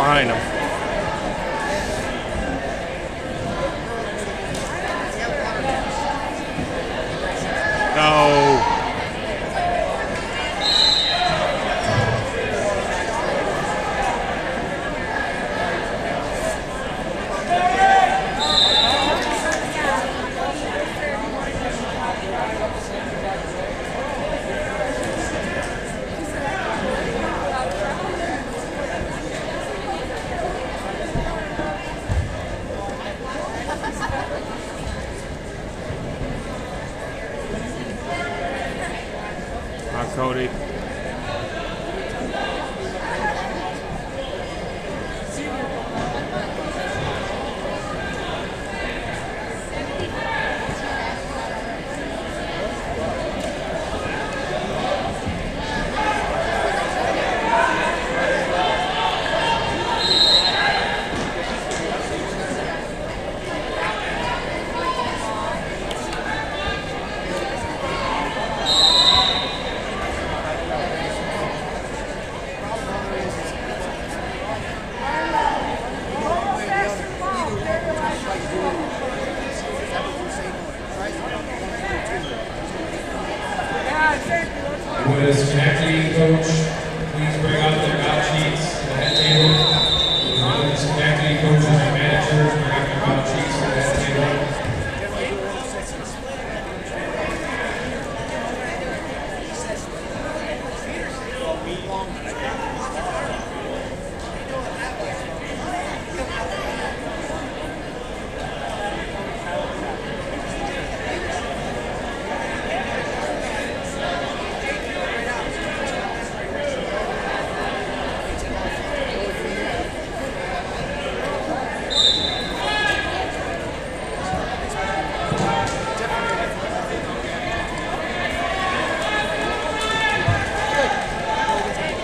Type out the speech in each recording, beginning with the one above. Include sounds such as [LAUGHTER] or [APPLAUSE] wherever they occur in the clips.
on, Cody, Come on, Cody. Would a Schenectady coach please bring out their bout sheets to the head table? Would the Schenectady coaches and managers bring out their bout sheets to the head table?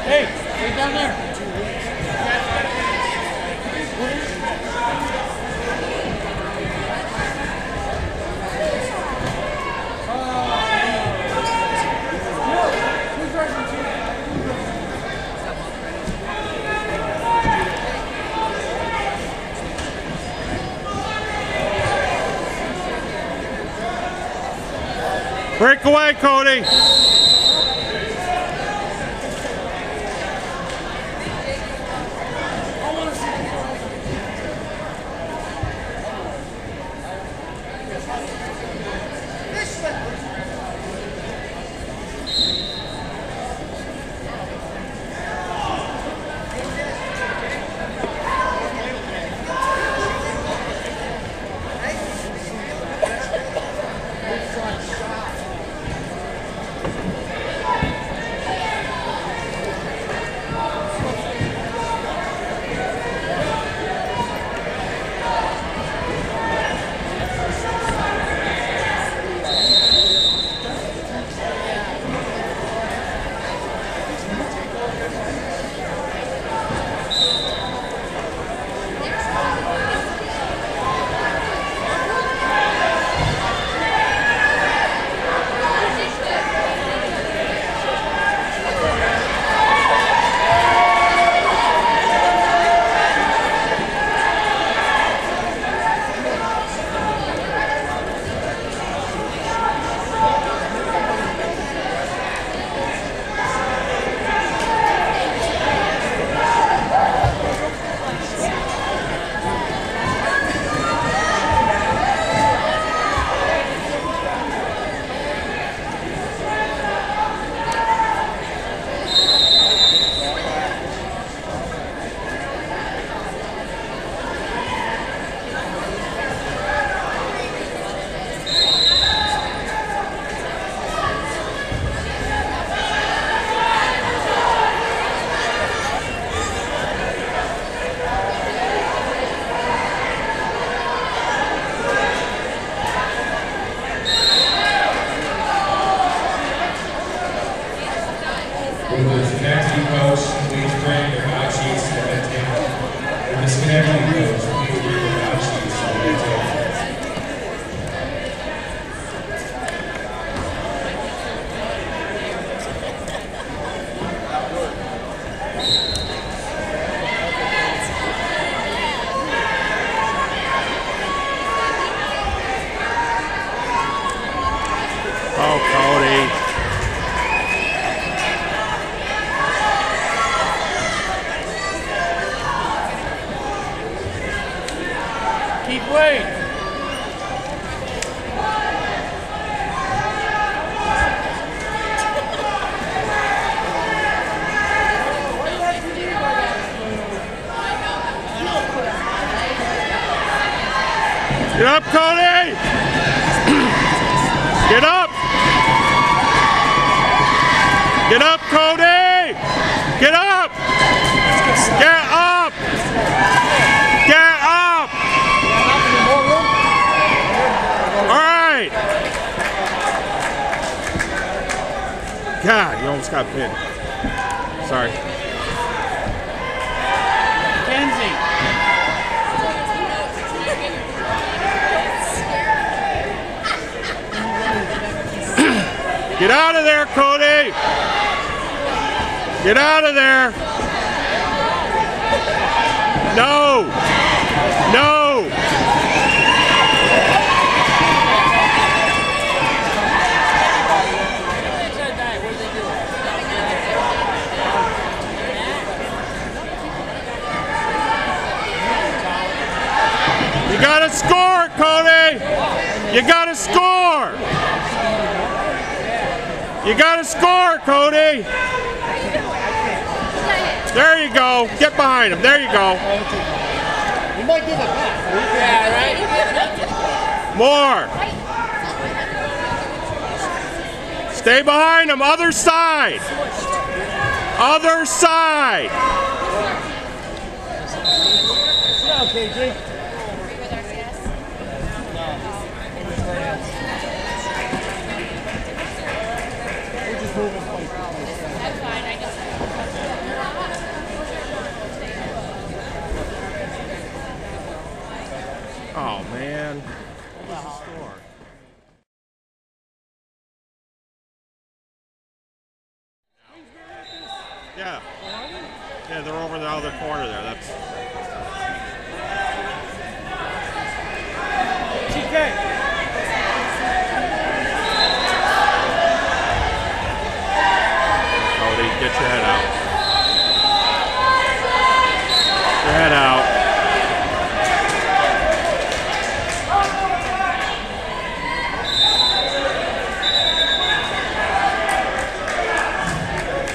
Hey, stay down there. Break away, Keep weight. [CLEARS THROAT] Get up, Cody! Get up! Get up, Cody! Get up! Get up! Get up! All right. God, you almost got pinned. Sorry. Kenzie. Get out of there, Cody! Get out of there! No! No! You gotta score, Cody! You gotta score! You gotta score, Cody! There you go. Get behind him. There you go. You might give it back. Yeah, right? More. Stay behind him. Other side. Other side. Over in the corner there. That's TK. Cody. Get your head out. Get your head out.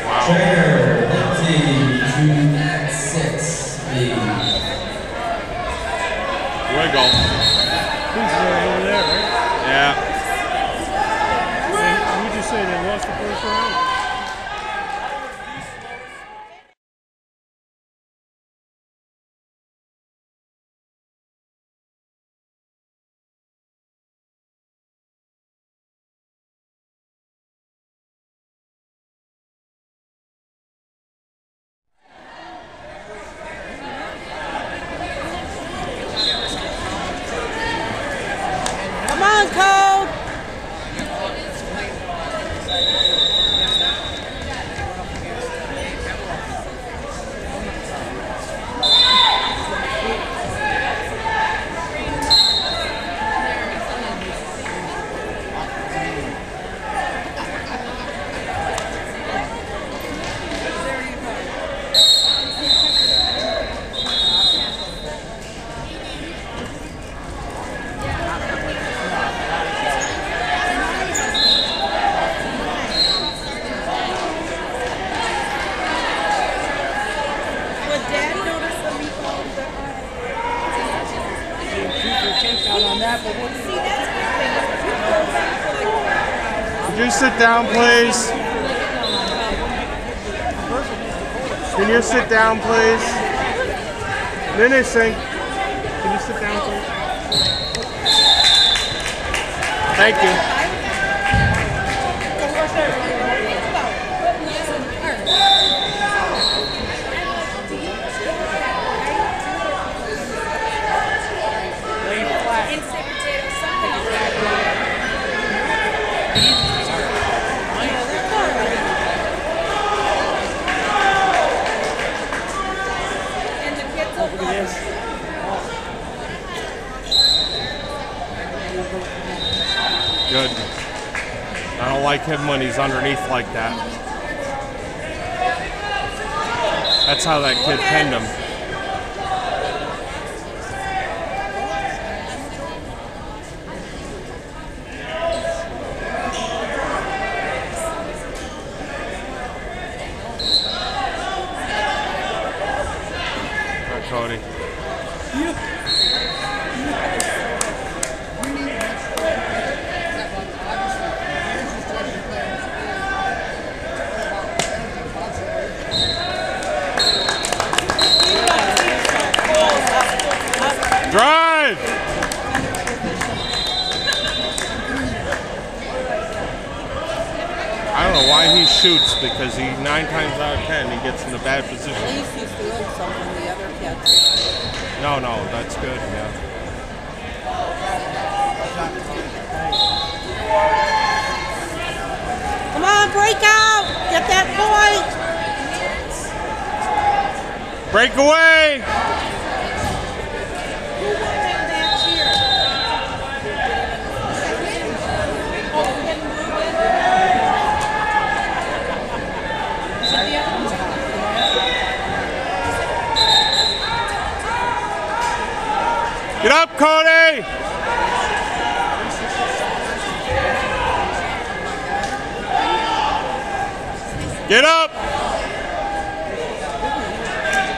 Wow. Trainer, Lindsay, two at six, lead. Wiggle. Who's over there, right? Yeah. They, we just say they lost the first round. Come on, Cole. Would Dad notice the meatballs that Out on that, but what See, that's my thing. Could you sit down, please? Can you sit down, please? Menacing. Can you sit down, please? Thank you. Good. I don't like him when he's underneath like that. That's how that kid pinned him. Right, Cody. Drive! I don't know why he shoots because he nine times out of ten he gets in a bad position. At least he's doing something the other kids. No, no, that's good. Yeah. Come on, break out! Get that point! Break away! Who won that match here? Oh, Ken Rubin? Is it the other one? Get up, Cody! Get up!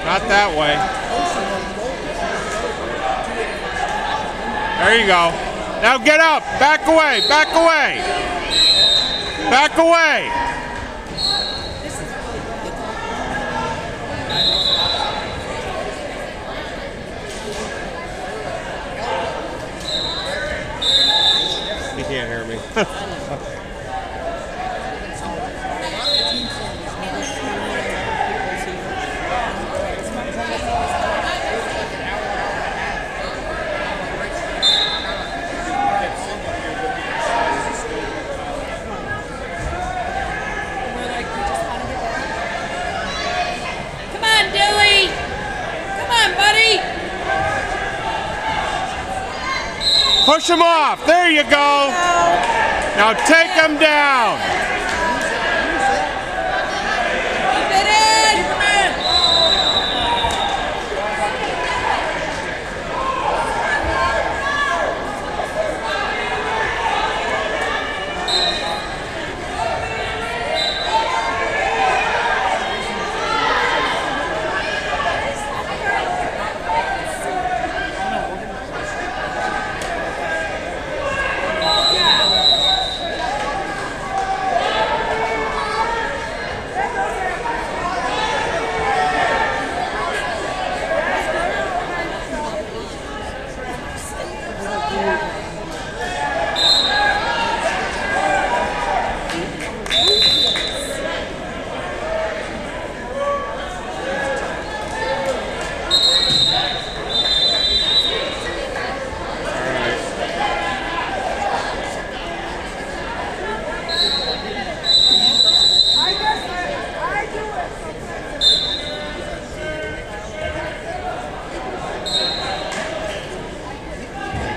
Not that way. There you go. Now get up. Back away. Back away. Back away. You can't hear me. We're like, we just want to get back. Come on, Dewey! Come on, buddy! Push him off. There you go. Now take him down. Keep it in! Come on!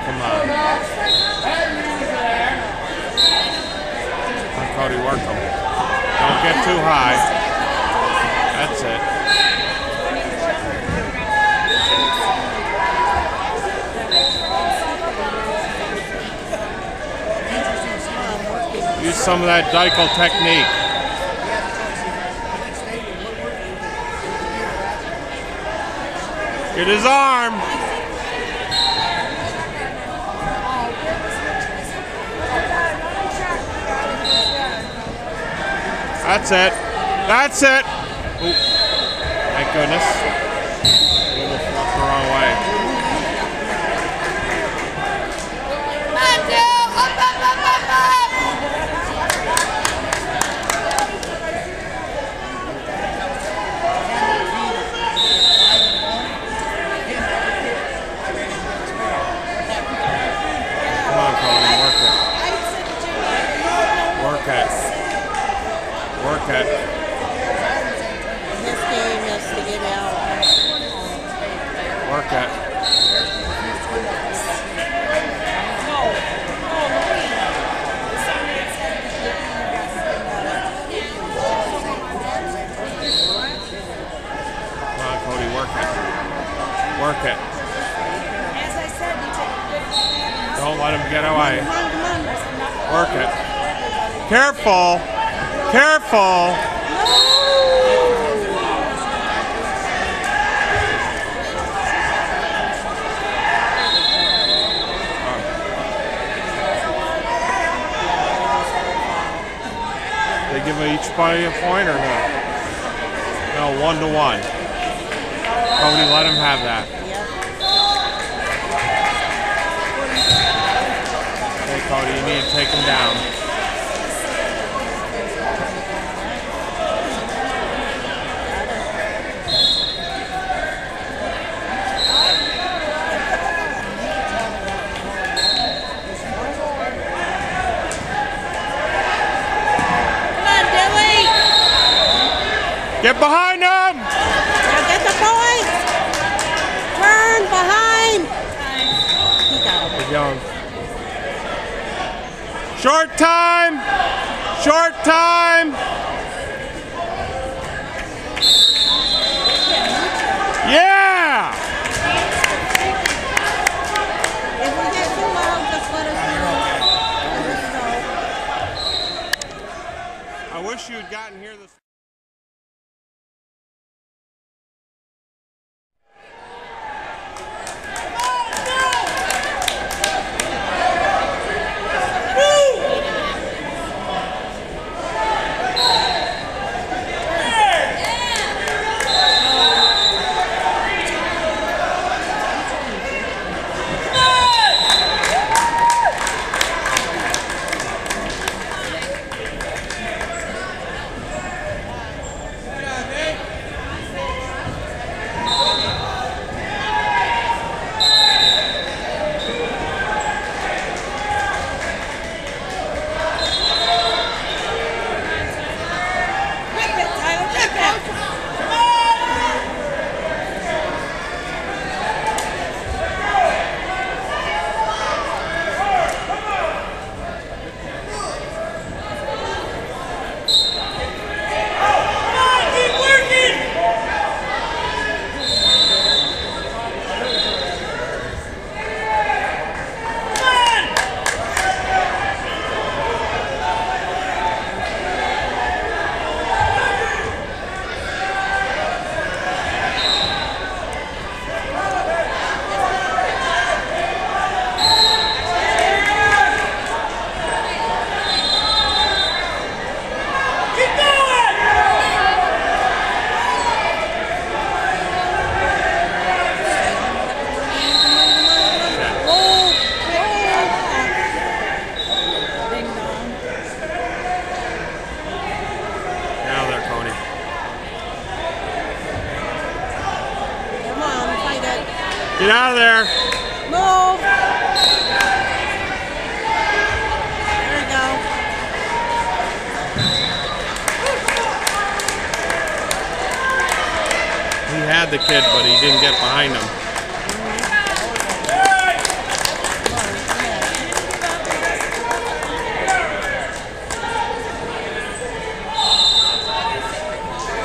Come on. Let Cody work him. Don't get too high. That's it. Use some of that Deichel technique. Get his arm. That's it. That's it. Ooh. Thank goodness. Almost walked the wrong way. Come on, Dew! Up, up, up, up, up! Come on, Cody, work it. I said to Jimmy, Work it. His game is to get out. Work it. Come on, Cody, work it. Work it. As I said, you take good Don't let him get away. Come on, come on. Work it. Careful. Careful. They give each buddy a point or no? No, one to one. Cody, let him have that. Hey, Cody, you need to take him down. Come on, Dilly! Get behind him! Now get the points. Turn behind. He got him. We're. Short time! Short time!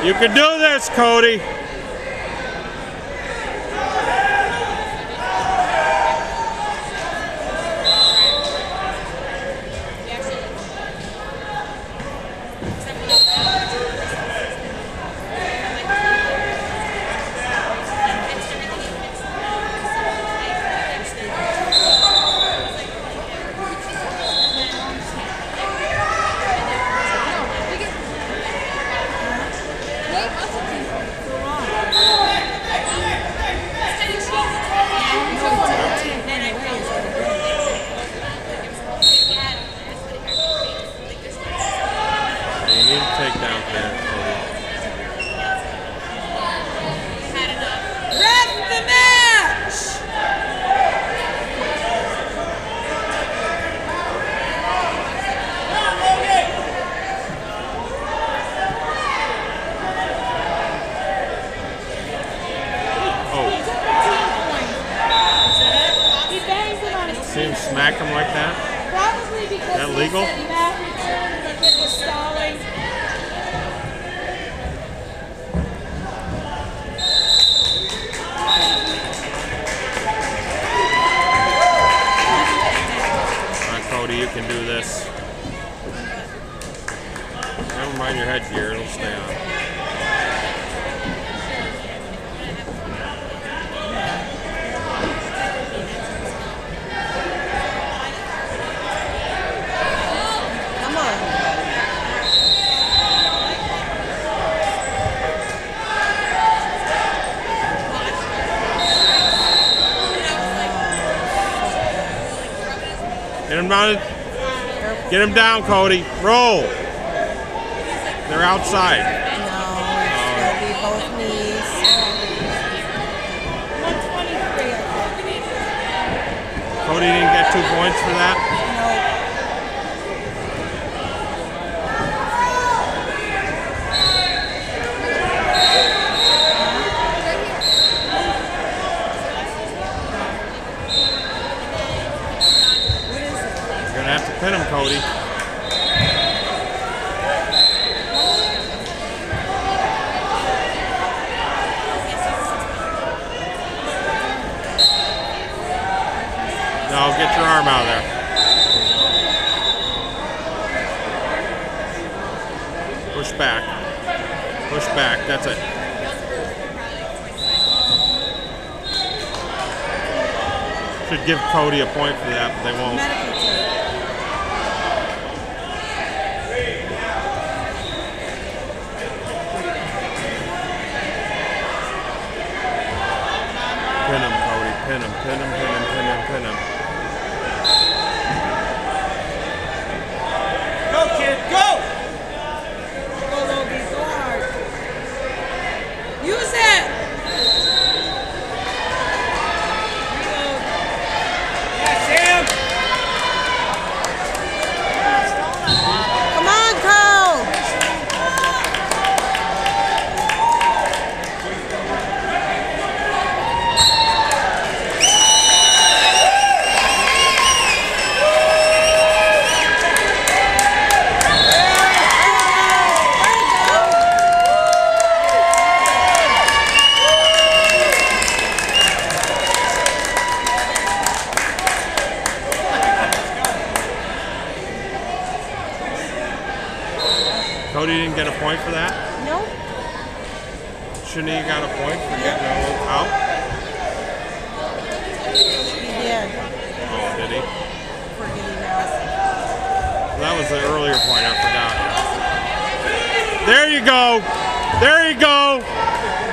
You can do this, Cody. down there. The match! Oh. See him smack him like that? Probably because that legal? Headgear, it'll stay on. Come on. Get him down. Get him down, Cody. Roll. They're outside. No, it's gonna be both knees. 123, I think. Cody didn't get two points for that. No. You're gonna have to pin him, Cody. No, get your arm out of there. Push back. Push back. That's it. Should give Cody a point for that, but they won't. Cody didn't get a point for that. Nope. Shouldn't he got a point for getting a little out? He did. Oh, did he? For getting out. That was the earlier point. I forgot. There you go. There you go.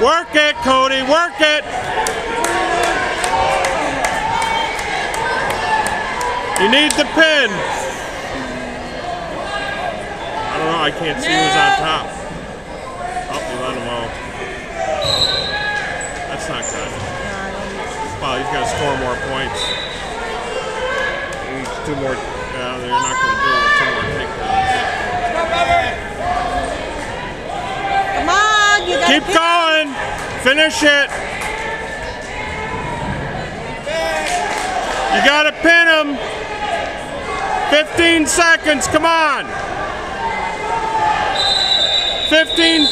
Work it, Cody. Work it. You need the pin. I. I can't see who's on top. Oh, you let him out. That's not good. Well, he's got to score more points. He needs two more. Yeah, they're not going to do it with two more takedowns. Come on, you got Keep going. Finish it. You got to pin him. 15 seconds. Come on. 15.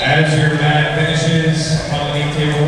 As your mat finishes, Colonie Table